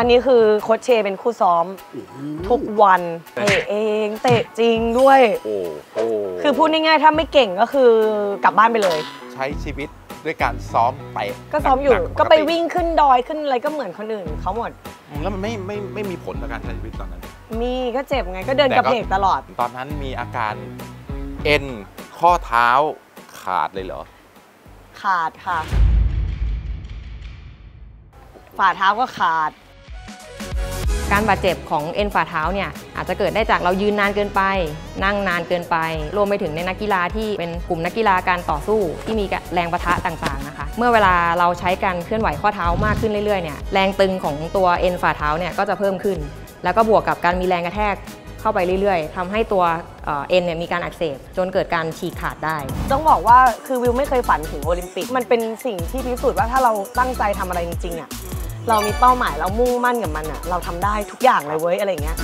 อันนี้คือโค้ชเชเป็นคู่ซ้อม ทุกวันเตะเองเตะจริงด้วย โอ้โหคือพูดง่ายๆถ้าไม่เก่งก็คือกลับบ้านไปเลย ใช้ชีวิตด้วยการซ้อมเตะก็ซ้อมอยู่หนัๆก็ไปติวิ่งขึ้นดอยขึ้นอะไรก็เหมือนคนอื่นเขาหมด แล้วมันไม่ไม่ไม่มีผลต่อการใช้ชีวิตตอนนั้น มีก็เจ็บไงก็เดินกระเพกตลอด ตอนนั้นมีอาการเอ็นข้อเท้าขาดเลยเหรอ ขาดค่ะ ฝ่าเท้าก็ขาด การบาดเจ็บของเอ็นฝ่าเท้าเนี่ยอาจจะเกิดได้จากเรายืนนานเกินไป นั่งนานเกินไป รวมไปถึงในนักกีฬาที่เป็นกลุ่มนักกีฬาการต่อสู้ที่มีแรงประทะต่างๆนะคะ เมื่อเวลาเราใช้การเคลื่อนไหวข้อเท้ามากขึ้นเรื่อยๆเนี่ยแรงตึงของตัวเอ็นฝ่าเท้าเนี่ยก็จะเพิ่มขึ้น แล้วก็บวกกับการมีแรงกระแทกเข้าไปเรื่อยๆทำให้ตัวเอ็นเนี่ยมีการอักเสบจนเกิดการฉีกขาดได้ ต้องบอกว่าคือวิวไม่เคยฝันถึงโอลิมปิก มันเป็นสิ่งที่พิสูจน์ว่าถ้าเราตั้งใจทำอะไรจริงๆอะ เรามีเป้าหมายเรามุ่งมั่นกับมันอะเราทำได้ทุกอย่างเลยเว้ยอะไรอย่างเงี้ย